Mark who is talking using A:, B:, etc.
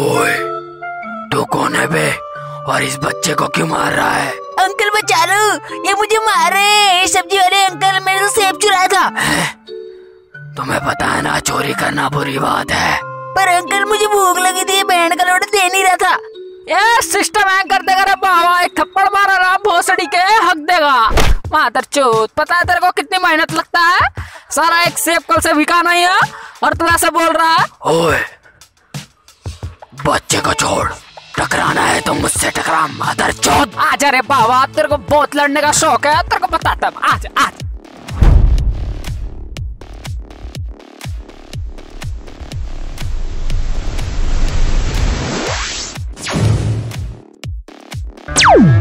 A: ओए तू कौन है बे? और इस बच्चे को क्यों मार रहा है?
B: अंकल बचा लो ये मुझे मारे सब्ज़ी वाले अंकल मेरे से सेब चुराया था।
A: तुम्हें पता है ना चोरी करना बुरी बात है।
B: पर अंकल मुझे भूख लगी थी बैंड का लोड दे नहीं रहा था।
C: ये सिस्टम हैंग कर देगा रे बाबा एक थप्पड़ मारा रहा भोसड़ी के हक देगा। मातर चोत पता है तेरे को कितनी मेहनत लगता है? सारा एक सेब कल से बिका नहीं है और तू ऐसे बोल रहा है।
A: ओए बच्चे को छोड़। टकराना है तो मुझसे टकरा, मदर चौथ।
C: आज अरे बाबा, तेरे को बहुत लड़ने का शौक है, तेरे को बताता हूँ। आज आज। you